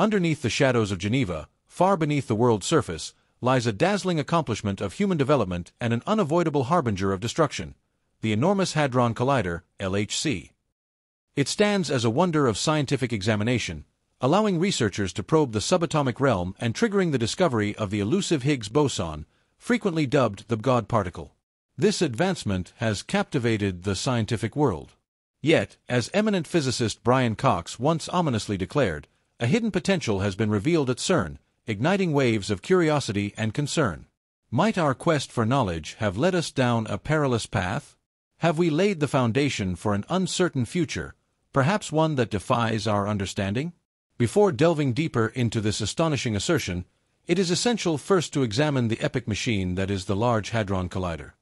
Underneath the shadows of Geneva, far beneath the world's surface, lies a dazzling accomplishment of human development and an unavoidable harbinger of destruction the enormous Hadron Collider, LHC. It stands as a wonder of scientific examination, allowing researchers to probe the subatomic realm and triggering the discovery of the elusive Higgs boson, frequently dubbed the God particle. This advancement has captivated the scientific world. Yet, as eminent physicist Brian Cox once ominously declared, a hidden potential has been revealed at CERN, igniting waves of curiosity and concern. Might our quest for knowledge have led us down a perilous path? Have we laid the foundation for an uncertain future, perhaps one that defies our understanding? Before delving deeper into this astonishing assertion, it is essential first to examine the epic machine that is the Large Hadron Collider.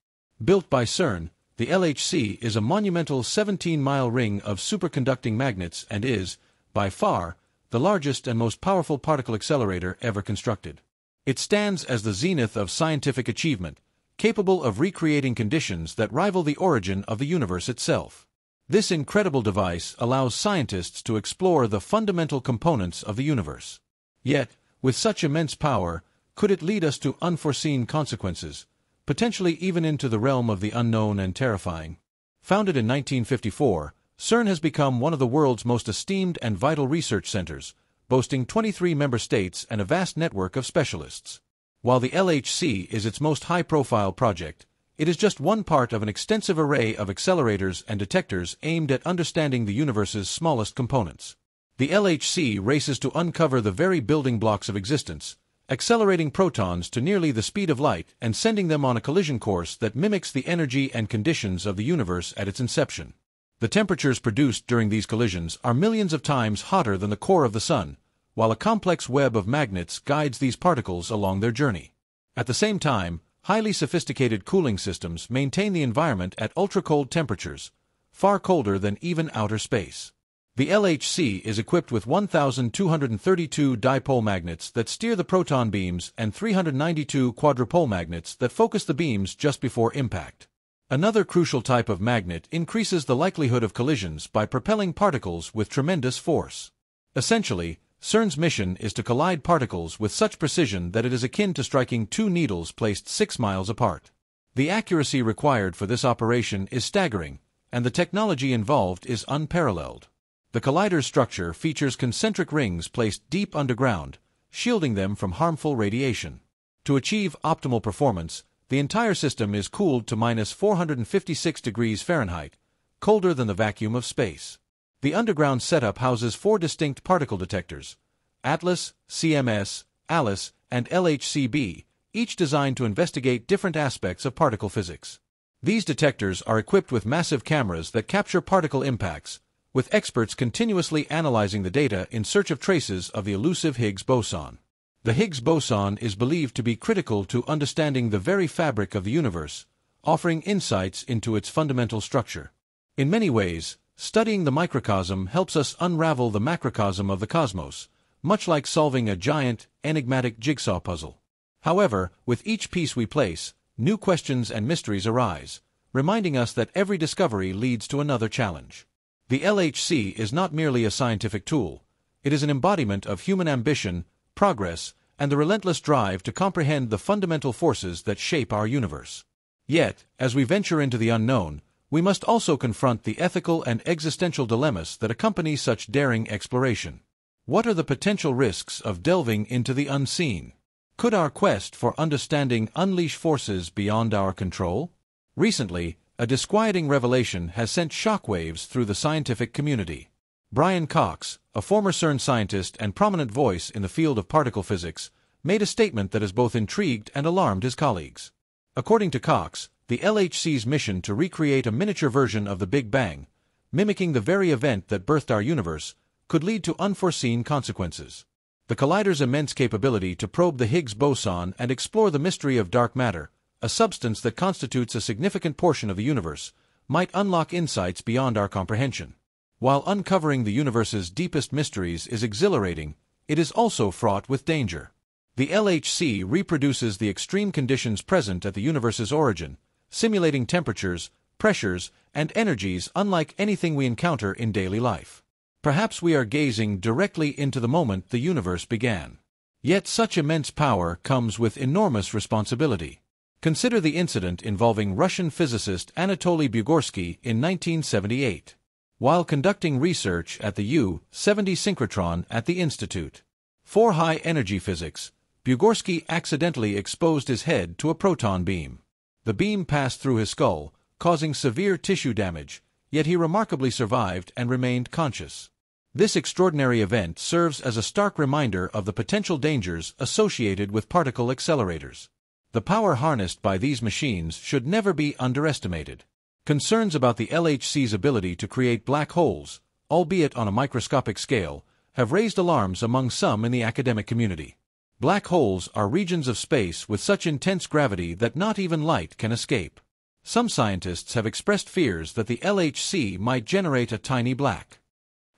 Built by CERN, the LHC is a monumental 17-mile ring of superconducting magnets and is, by far, the largest and most powerful particle accelerator ever constructed. It stands as the zenith of scientific achievement, capable of recreating conditions that rival the origin of the universe itself. This incredible device allows scientists to explore the fundamental components of the universe. Yet, with such immense power, could it lead us to unforeseen consequences, potentially even into the realm of the unknown and terrifying. Founded in 1954, CERN has become one of the world's most esteemed and vital research centers, boasting 23 member states and a vast network of specialists. While the LHC is its most high-profile project, it is just one part of an extensive array of accelerators and detectors aimed at understanding the universe's smallest components. The LHC races to uncover the very building blocks of existence, accelerating protons to nearly the speed of light and sending them on a collision course that mimics the energy and conditions of the universe at its inception. The temperatures produced during these collisions are millions of times hotter than the core of the Sun, while a complex web of magnets guides these particles along their journey. At the same time, highly sophisticated cooling systems maintain the environment at ultra-cold temperatures, far colder than even outer space. The LHC is equipped with 1,232 dipole magnets that steer the proton beams and 392 quadrupole magnets that focus the beams just before impact. Another crucial type of magnet increases the likelihood of collisions by propelling particles with tremendous force. Essentially, CERN's mission is to collide particles with such precision that it is akin to striking two needles placed six miles apart. The accuracy required for this operation is staggering, and the technology involved is unparalleled. The collider's structure features concentric rings placed deep underground, shielding them from harmful radiation. To achieve optimal performance, the entire system is cooled to minus 456 degrees Fahrenheit, colder than the vacuum of space. The underground setup houses four distinct particle detectors, ATLAS, CMS, ALICE, and LHCb, each designed to investigate different aspects of particle physics. These detectors are equipped with massive cameras that capture particle impacts, with experts continuously analyzing the data in search of traces of the elusive Higgs boson. The Higgs boson is believed to be critical to understanding the very fabric of the universe, offering insights into its fundamental structure. In many ways, studying the microcosm helps us unravel the macrocosm of the cosmos, much like solving a giant, enigmatic jigsaw puzzle. However, with each piece we place, new questions and mysteries arise, reminding us that every discovery leads to another challenge. The LHC is not merely a scientific tool, it is an embodiment of human ambition, progress, and the relentless drive to comprehend the fundamental forces that shape our universe. Yet, as we venture into the unknown, we must also confront the ethical and existential dilemmas that accompany such daring exploration. What are the potential risks of delving into the unseen? Could our quest for understanding unleash forces beyond our control? Recently, a disquieting revelation has sent shockwaves through the scientific community. Brian Cox, a former CERN scientist and prominent voice in the field of particle physics, made a statement that has both intrigued and alarmed his colleagues. According to Cox, the LHC's mission to recreate a miniature version of the Big Bang, mimicking the very event that birthed our universe, could lead to unforeseen consequences. The collider's immense capability to probe the Higgs boson and explore the mystery of dark matter a substance that constitutes a significant portion of the universe, might unlock insights beyond our comprehension. While uncovering the universe's deepest mysteries is exhilarating, it is also fraught with danger. The LHC reproduces the extreme conditions present at the universe's origin, simulating temperatures, pressures, and energies unlike anything we encounter in daily life. Perhaps we are gazing directly into the moment the universe began. Yet such immense power comes with enormous responsibility. Consider the incident involving Russian physicist Anatoly Bugorsky in 1978, while conducting research at the U-70 synchrotron at the Institute for High Energy Physics. Bugorsky accidentally exposed his head to a proton beam. The beam passed through his skull, causing severe tissue damage, yet he remarkably survived and remained conscious. This extraordinary event serves as a stark reminder of the potential dangers associated with particle accelerators. The power harnessed by these machines should never be underestimated. Concerns about the LHC's ability to create black holes, albeit on a microscopic scale, have raised alarms among some in the academic community. Black holes are regions of space with such intense gravity that not even light can escape. Some scientists have expressed fears that the LHC might generate a tiny black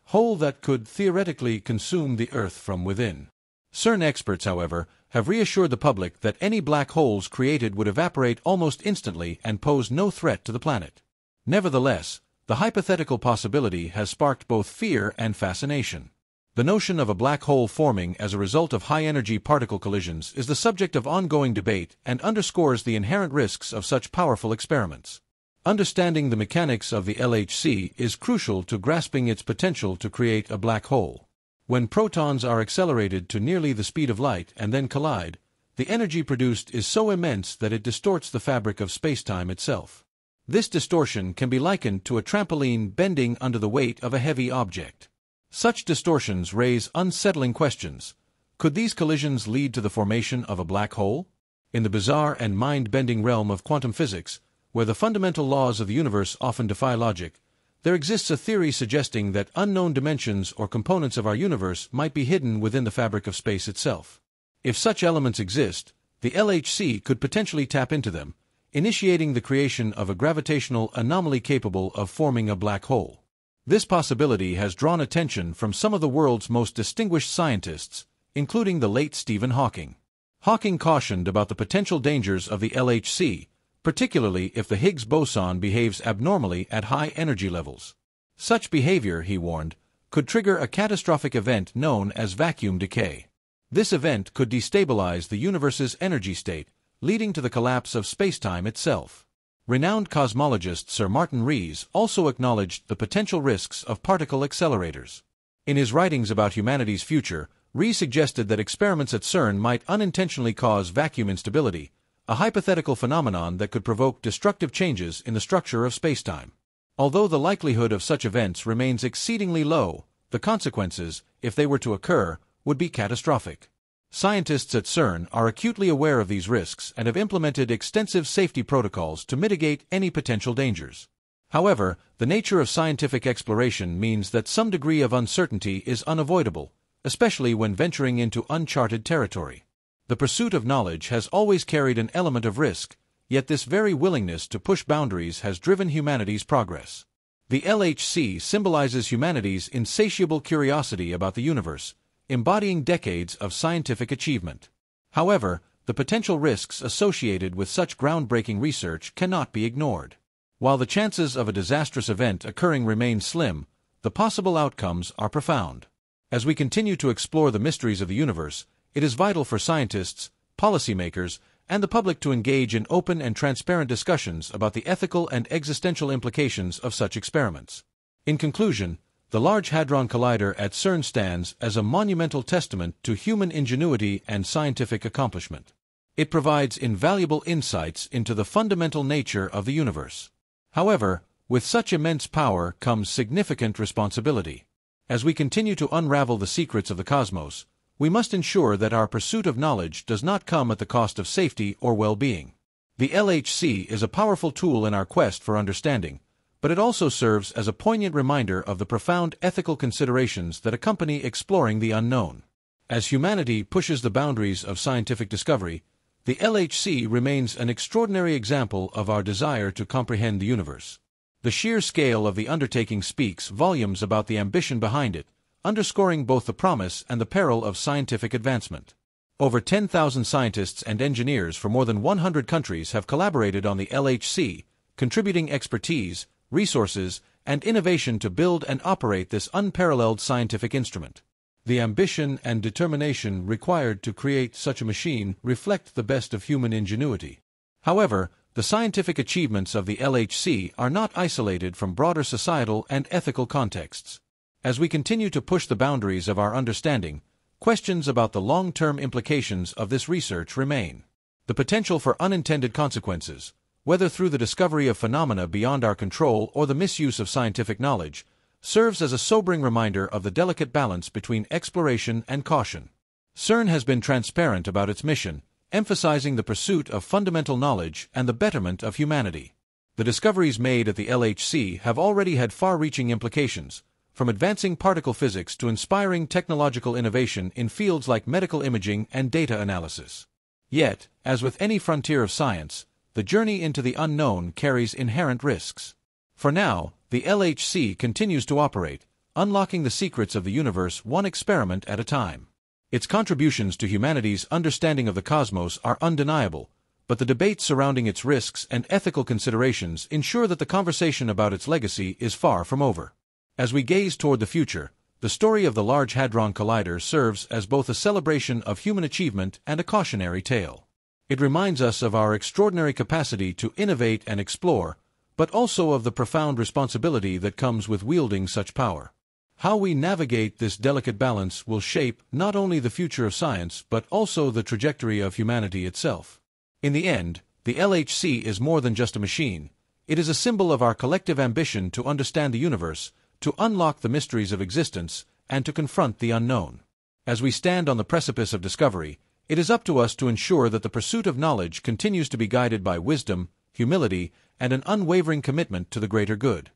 hole that could theoretically consume the Earth from within. CERN experts, however, have reassured the public that any black holes created would evaporate almost instantly and pose no threat to the planet. Nevertheless, the hypothetical possibility has sparked both fear and fascination. The notion of a black hole forming as a result of high-energy particle collisions is the subject of ongoing debate and underscores the inherent risks of such powerful experiments. Understanding the mechanics of the LHC is crucial to grasping its potential to create a black hole. When protons are accelerated to nearly the speed of light and then collide, the energy produced is so immense that it distorts the fabric of spacetime itself. This distortion can be likened to a trampoline bending under the weight of a heavy object. Such distortions raise unsettling questions. Could these collisions lead to the formation of a black hole? In the bizarre and mind-bending realm of quantum physics, where the fundamental laws of the universe often defy logic, there exists a theory suggesting that unknown dimensions or components of our universe might be hidden within the fabric of space itself. If such elements exist, the LHC could potentially tap into them, initiating the creation of a gravitational anomaly capable of forming a black hole. This possibility has drawn attention from some of the world's most distinguished scientists, including the late Stephen Hawking. Hawking cautioned about the potential dangers of the LHC, particularly if the Higgs boson behaves abnormally at high energy levels. Such behavior, he warned, could trigger a catastrophic event known as vacuum decay. This event could destabilize the universe's energy state, leading to the collapse of spacetime itself. Renowned cosmologist Sir Martin Rees also acknowledged the potential risks of particle accelerators. In his writings about humanity's future, Rees suggested that experiments at CERN might unintentionally cause vacuum instability, a hypothetical phenomenon that could provoke destructive changes in the structure of spacetime. Although the likelihood of such events remains exceedingly low, the consequences, if they were to occur, would be catastrophic. Scientists at CERN are acutely aware of these risks and have implemented extensive safety protocols to mitigate any potential dangers. However, the nature of scientific exploration means that some degree of uncertainty is unavoidable, especially when venturing into uncharted territory. The pursuit of knowledge has always carried an element of risk, yet this very willingness to push boundaries has driven humanity's progress. The LHC symbolizes humanity's insatiable curiosity about the universe, embodying decades of scientific achievement. However, the potential risks associated with such groundbreaking research cannot be ignored. While the chances of a disastrous event occurring remain slim, the possible outcomes are profound. As we continue to explore the mysteries of the universe, it is vital for scientists, policymakers, and the public to engage in open and transparent discussions about the ethical and existential implications of such experiments. In conclusion, the Large Hadron Collider at CERN stands as a monumental testament to human ingenuity and scientific accomplishment. It provides invaluable insights into the fundamental nature of the universe. However, with such immense power comes significant responsibility. As we continue to unravel the secrets of the cosmos, we must ensure that our pursuit of knowledge does not come at the cost of safety or well-being. The LHC is a powerful tool in our quest for understanding, but it also serves as a poignant reminder of the profound ethical considerations that accompany exploring the unknown. As humanity pushes the boundaries of scientific discovery, the LHC remains an extraordinary example of our desire to comprehend the universe. The sheer scale of the undertaking speaks volumes about the ambition behind it, underscoring both the promise and the peril of scientific advancement. Over 10,000 scientists and engineers from more than 100 countries have collaborated on the LHC, contributing expertise, resources, and innovation to build and operate this unparalleled scientific instrument. The ambition and determination required to create such a machine reflect the best of human ingenuity. However, the scientific achievements of the LHC are not isolated from broader societal and ethical contexts. As we continue to push the boundaries of our understanding, questions about the long-term implications of this research remain. The potential for unintended consequences, whether through the discovery of phenomena beyond our control or the misuse of scientific knowledge, serves as a sobering reminder of the delicate balance between exploration and caution. CERN has been transparent about its mission, emphasizing the pursuit of fundamental knowledge and the betterment of humanity. The discoveries made at the LHC have already had far-reaching implications, from advancing particle physics to inspiring technological innovation in fields like medical imaging and data analysis. Yet, as with any frontier of science, the journey into the unknown carries inherent risks. For now, the LHC continues to operate, unlocking the secrets of the universe one experiment at a time. Its contributions to humanity's understanding of the cosmos are undeniable, but the debates surrounding its risks and ethical considerations ensure that the conversation about its legacy is far from over. As we gaze toward the future, the story of the Large Hadron Collider serves as both a celebration of human achievement and a cautionary tale. It reminds us of our extraordinary capacity to innovate and explore, but also of the profound responsibility that comes with wielding such power. How we navigate this delicate balance will shape not only the future of science, but also the trajectory of humanity itself. In the end, the LHC is more than just a machine. It is a symbol of our collective ambition to understand the universe, to unlock the mysteries of existence, and to confront the unknown. As we stand on the precipice of discovery, it is up to us to ensure that the pursuit of knowledge continues to be guided by wisdom, humility, and an unwavering commitment to the greater good.